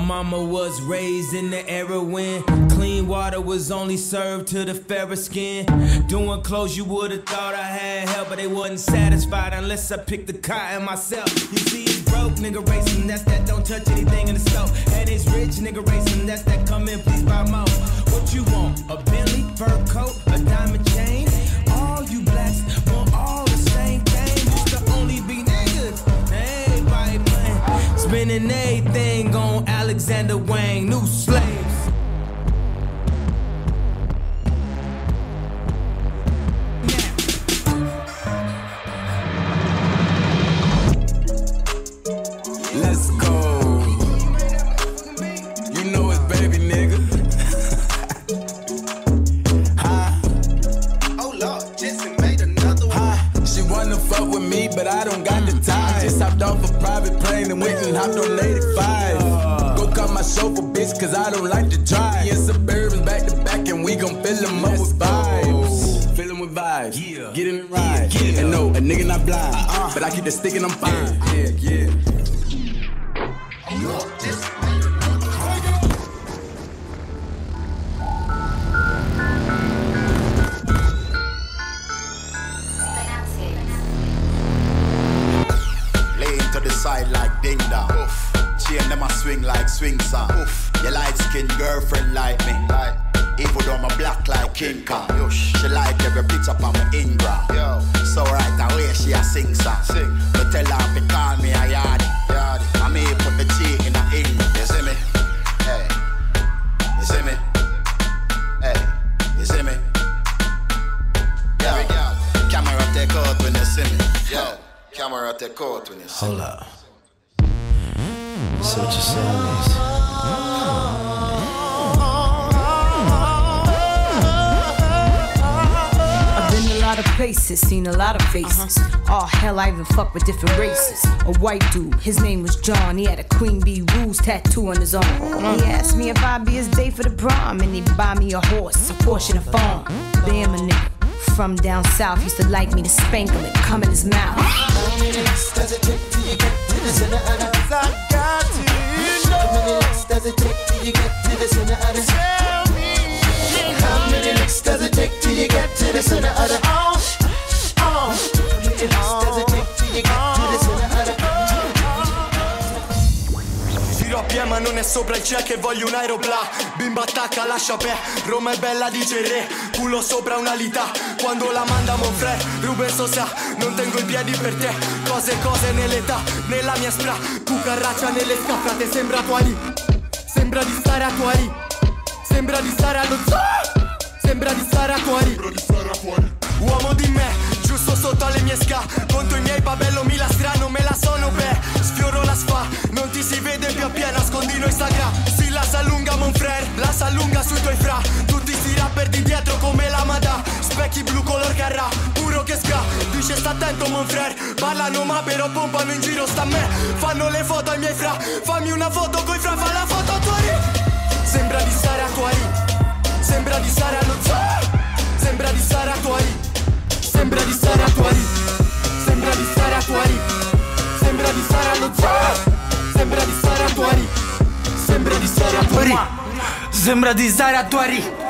mama was raised in the era when clean water was only served to the fairer skin. Doing clothes you would've thought I had help, but they wasn't satisfied unless I picked the cotton myself. You see, it's broke nigga racing, that's that don't touch anything in the stove. And it's rich nigga racing, that's that come in, please buy more. What you want? A Bentley, fur coat, a diamond chain? Spending everything on Alexander Wang, new slaves. Don't got the time. Just hopped off a private plane and went and hopped on 85. Go cut my chauffeur, bitch, cause I don't like to drive. Yeah, Suburbans back to back, and we gon' fill them up with vibes. Fill them with vibes. Yeah. Get in the ride. Yeah. And no, a nigga not blind. But I keep the stick and I'm fine. Yeah, yeah. Oh them a swing like swing song. Your light skin girlfriend like me. Like, even though I'm black like King Kong. She like every picture on my Ingram. So right away she a sing song. Sing. Me tell her to call me a yardie. Yardie. I me put the T in the ing. You see me? Hey. You see me? Hey. You see me? Yo. Camera take out when you see me. Yo. Camera take out when you see me. Hold up. So what you're I've been a lot of places, seen a lot of faces. Oh hell, I even fuck with different races. A white dude, his name was John. He had a Queen Bee Rules tattoo on his arm. He asked me if I'd be his day for the prom, and he'd buy me a horse, a Porsche, and a farm. Damn a nigga. From down south, used to like me to spank him and come in his mouth. Does it take till you get to the center of the Tell me. How many licks does it take till you get to the center of the Oh, oh. How many licks does it take till you get to the center of the piedi ma non è sopra il cielo che voglio un aeropla Bimba attacca lascia per Roma è bella dice il re. Culo sopra una lita. Quando la manda Monfre Ruben Sosa Non tengo i piedi per te. Cose cose nell'età Nella mia spra. Cucaraccia nelle scaffate Sembra Sembra di stare a tuari. Sembra di stare allo zoo. Sembra di stare a tuari. Uomo di me Giusto sotto alle mie sca. Conto i miei babello mi strano Me la sono beh Sfioro la sfa Non ti si vede più appena Nascondi noi sagra Si la s'allunga mon frère La s'allunga sui tuoi fra. Tutti sti rapper di dietro come la Mada Specchi blu color carra Puro che sca Dice sta attento mon frère Parlano ma però pompano in giro sta a me. Fanno le foto ai miei fra Fammi una foto coi fra Fa la foto a tuari Sembra di stare a tuari Sembra di stare allo zoo. Sembra di stare a tuari Sembra di stare a tuari Sembra di stare a tuari Sembra di stare allo zoo. Sembra di stare a tuari Sembra di stare a tuari Sembra di stare a tuari